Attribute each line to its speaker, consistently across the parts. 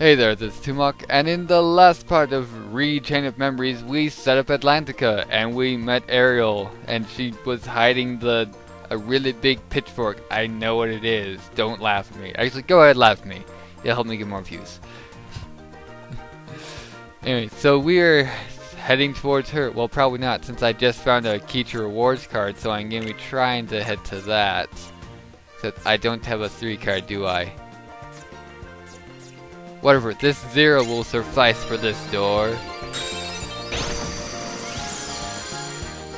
Speaker 1: Hey there, this is Toemock, and in the last part of Re Chain of Memories, we set up Atlantica, and we met Ariel, and she was hiding the a really big pitchfork. I know what it is. Don't laugh at me. Actually, go ahead, laugh at me. It'll help me get more views. anyway, so we're heading towards her. Well, probably not, since I just found a to rewards card, so I'm gonna be trying to head to that. Except I don't have a three card, do I? Whatever, this zero will suffice for this door.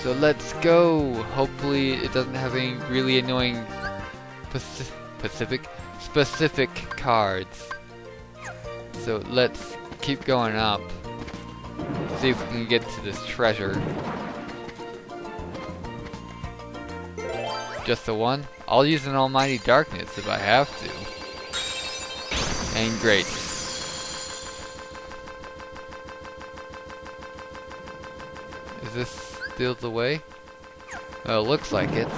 Speaker 1: So let's go. Hopefully it doesn't have any really annoying Pacific specific cards. So let's keep going up. See if we can get to this treasure. Just the one? I'll use an almighty darkness if I have to. And great. Is this still the way? Well, it looks like it.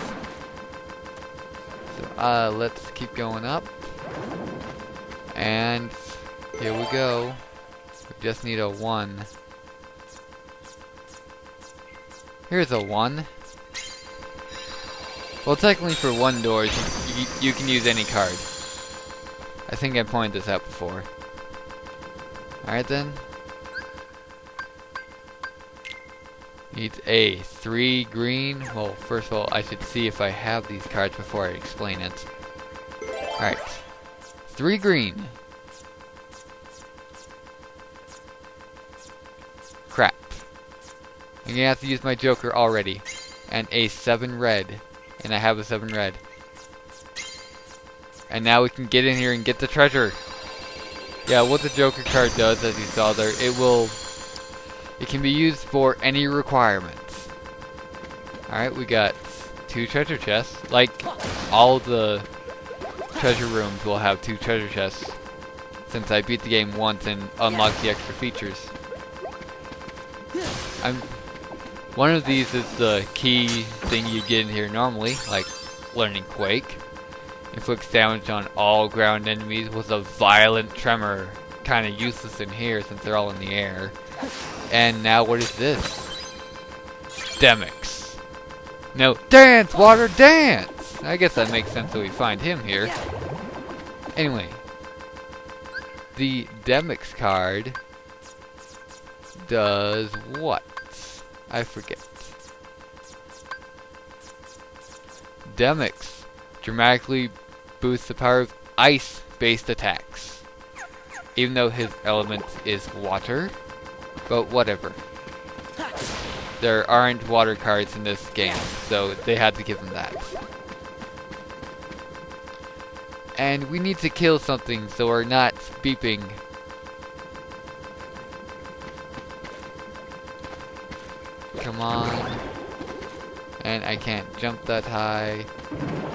Speaker 1: So, uh, let's keep going up. And here we go. We just need a 1. Here's a 1. Well, technically for one doors, you, you can use any card. I think I pointed this out before. Alright then. Needs a three green. Well, first of all, I should see if I have these cards before I explain it. Alright. Three green. Crap. I'm gonna have to use my Joker already. And a seven red. And I have a seven red. And now we can get in here and get the treasure. Yeah, what the Joker card does, as you saw there, it will it can be used for any requirements. Alright, we got two treasure chests. Like, all the treasure rooms will have two treasure chests. Since I beat the game once and unlocked the extra features. I'm one of these is the key thing you get in here normally, like learning Quake. Inflicts damage on all ground enemies with a violent tremor. Kinda useless in here since they're all in the air. And now what is this? Demyx. No, dance, water, dance! I guess that makes sense that we find him here. Anyway. The Demyx card does what? I forget. Demyx dramatically boosts the power of ice-based attacks. Even though his element is water, but whatever. There aren't water cards in this game, so they had to give him that. And we need to kill something so we're not beeping. Come on. And I can't jump that high.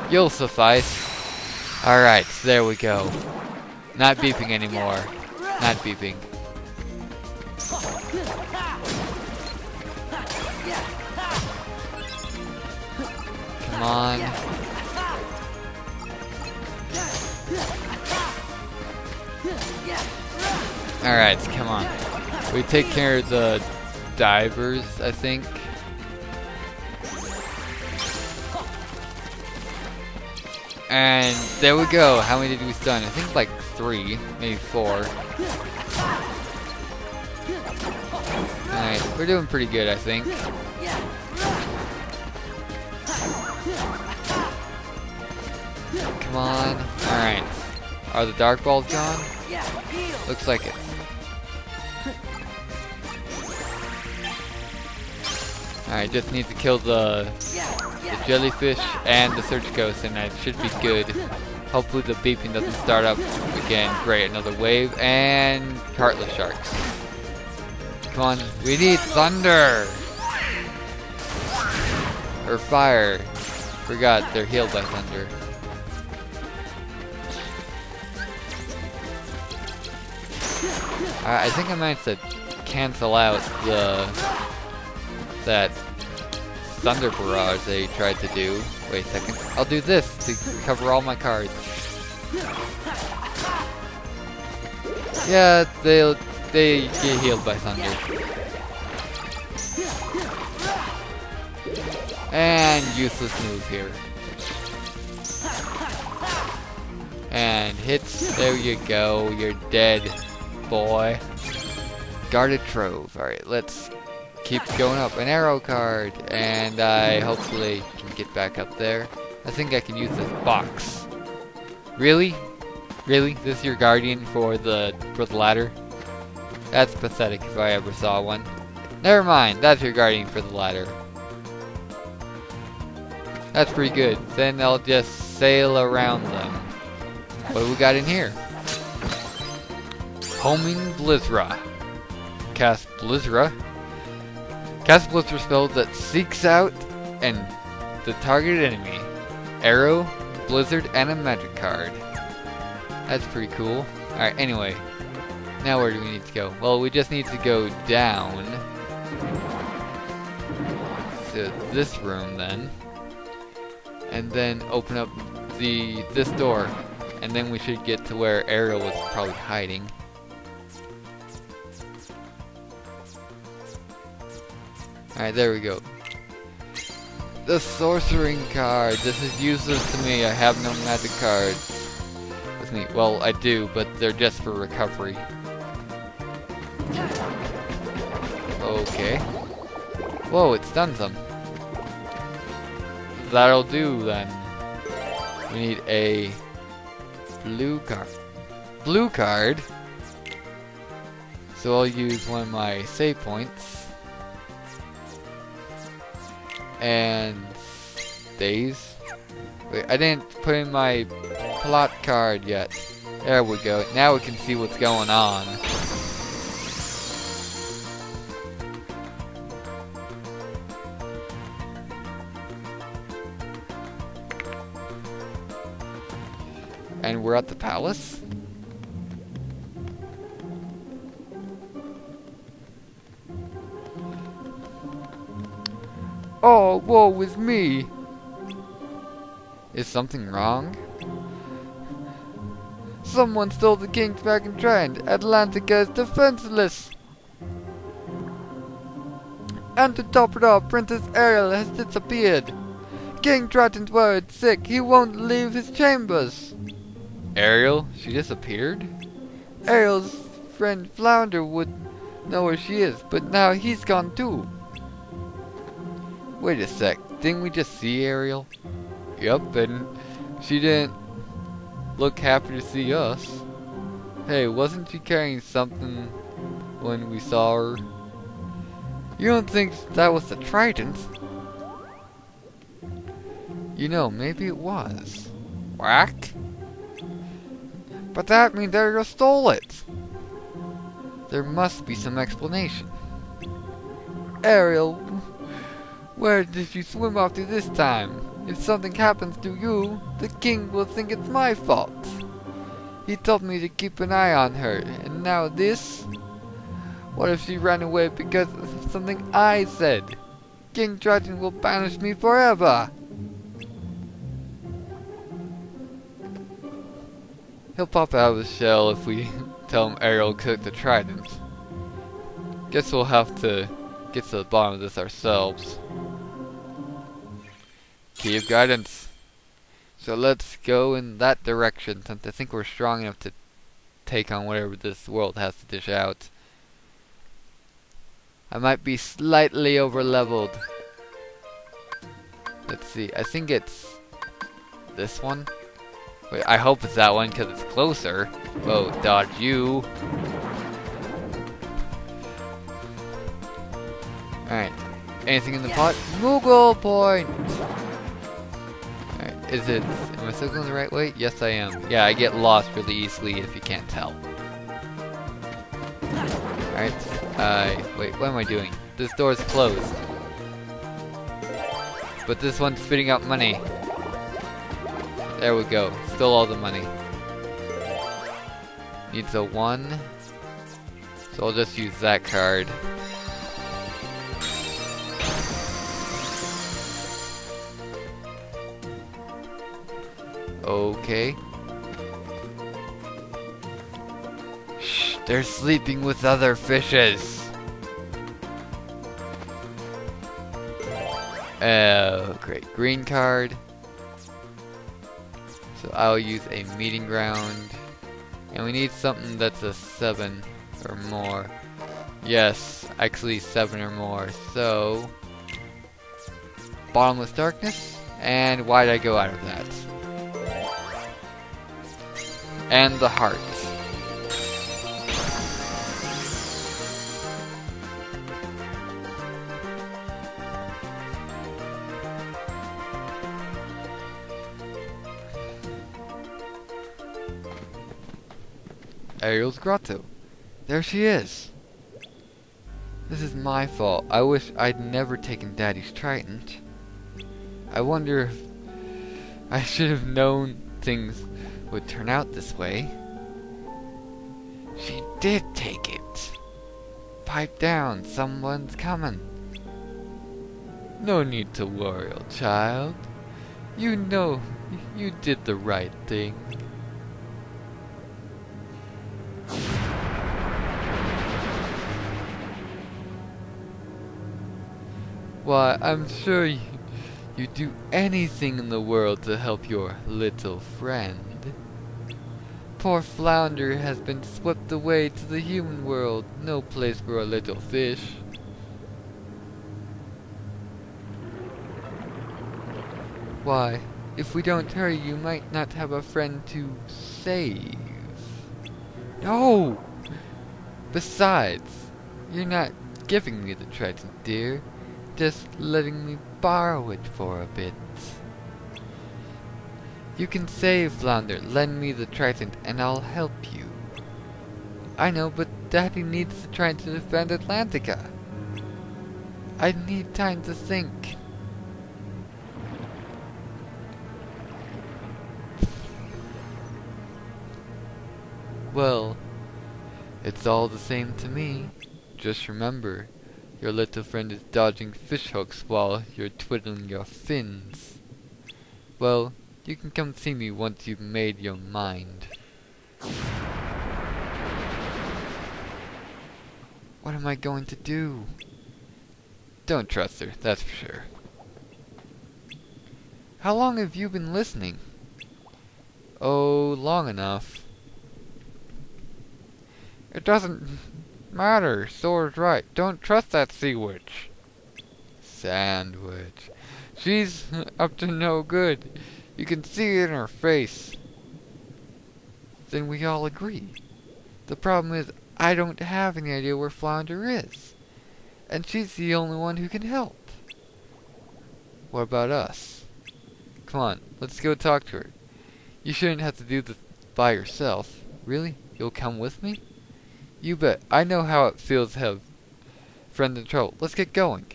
Speaker 1: You'll suffice. Alright, there we go. Not beeping anymore. Not beeping. Come on. Alright, come on. We take care of the divers, I think. And there we go. How many did we stun? I think like three, maybe four. Alright, we're doing pretty good, I think. Come on. Alright. Are the dark balls gone? Looks like it. Alright, just need to kill the, the jellyfish and the search ghost and I should be good. Hopefully the beeping doesn't start up again. Great, another wave and heartless sharks. Come on, we need thunder! Or fire. Forgot, they're healed by thunder. I, I think I managed to cancel out the that thunder barrage they tried to do. Wait a second. I'll do this to cover all my cards. Yeah, they they get healed by thunder. And useless move here. And hits, there you go, you're dead, boy. Guarded Trove, alright, let's keep going up. An arrow card, and I hopefully can get back up there. I think I can use this box. Really? Really? This is your guardian for the for the ladder? That's pathetic if I ever saw one. Never mind, that's your guardian for the ladder. That's pretty good. Then I'll just sail around them. What do we got in here? Homing Blizzara. Cast Blizzara. Cast Blizzara spell that seeks out and the targeted enemy. Arrow, Blizzard, and a magic card. That's pretty cool. Alright, anyway. Now where do we need to go? Well, we just need to go down to this room then. And then open up the this door. And then we should get to where Ariel was probably hiding. Alright, there we go. The Sorcerer's Ring card. This is useless to me. I have no magic cards me. Well, I do, but they're just for recovery. Okay. Whoa, it stuns them. That'll do then. We need a blue card. Blue card? So I'll use one of my save points. And days. Wait, I didn't put in my plot card yet. There we go. Now we can see what's going on. And we're at the palace? Oh, woe is me! Is something wrong? Someone stole the king's dragon Trident. Atlantica is defenseless. And to top it off, Princess Ariel has disappeared. King Triton's worried sick. He won't leave his chambers. Ariel? She disappeared? Ariel's friend Flounder would know where she is, but now he's gone too. Wait a sec. Didn't we just see Ariel? Yup, and she didn't look happy to see us. Hey, wasn't she carrying something when we saw her? You don't think that was the Trident? You know, maybe it was. Whack? But that means Ariel stole it! There must be some explanation. Ariel, where did you swim off to this time? If something happens to you, the king will think it's my fault. He told me to keep an eye on her, and now this? What if she ran away because of something I said? King Triton will banish me forever! He'll pop out of the shell if we tell him Ariel cooked the trident. Guess we'll have to get to the bottom of this ourselves. Key of guidance. So let's go in that direction since I think we're strong enough to take on whatever this world has to dish out. I might be slightly over leveled. Let's see, I think it's this one. Wait, I hope it's that one because it's closer. Whoa, dodge you. Alright. Anything in the pot? Moogle point! Is it... Am I still going the right way? Yes, I am. Yeah, I get lost really easily if you can't tell. Alright. Uh, wait, what am I doing? This door's closed. But this one's spitting out money. There we go. Stole all the money. Needs a one. So I'll just use that card. Okay. Shh, They're sleeping with other fishes. Oh, great. Green card. So I'll use a meeting ground. And we need something that's a 7 or more. Yes, actually 7 or more. So, Bottomless Darkness. And why did I go out of that? And the heart. Ariel's grotto. There she is. This is my fault. I wish I'd never taken Daddy's trident. I wonder if I should have known things would turn out this way. She did take it. Pipe down, someone's coming. No need to worry, old child. You know you did the right thing. Why, I'm sure you, you'd do anything in the world to help your little friend. Poor Flounder has been swept away to the human world, no place for a little fish. Why, if we don't hurry, you might not have a friend to save. No! Besides, you're not giving me the trident, dear just letting me borrow it for a bit. You can save Flounder, lend me the trident, and I'll help you. I know, but Daddy needs the trident to defend Atlantica. I need time to think. Well, it's all the same to me. Just remember, your little friend is dodging fishhooks while you're twiddling your fins. Well, you can come see me once you've made your mind. What am I going to do? Don't trust her, that's for sure. How long have you been listening? Oh, long enough. It doesn't Matter, Sora's right. Don't trust that sea witch. Sandwich. She's up to no good. You can see it in her face. Then we all agree. The problem is, I don't have any idea where Flounder is. And she's the only one who can help. What about us? Come on, let's go talk to her. You shouldn't have to do this by yourself. Really? You'll come with me? You bet. I know how it feels to have friends in trouble. Let's get going.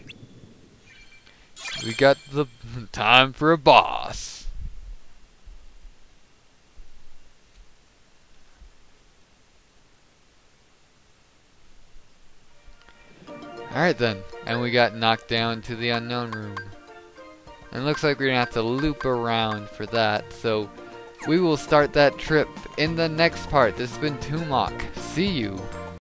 Speaker 1: We got the time for a boss. Alright then, and we got knocked down to the unknown room. And looks like we're gonna have to loop around for that, so we will start that trip in the next part. This has been Toemock. See you.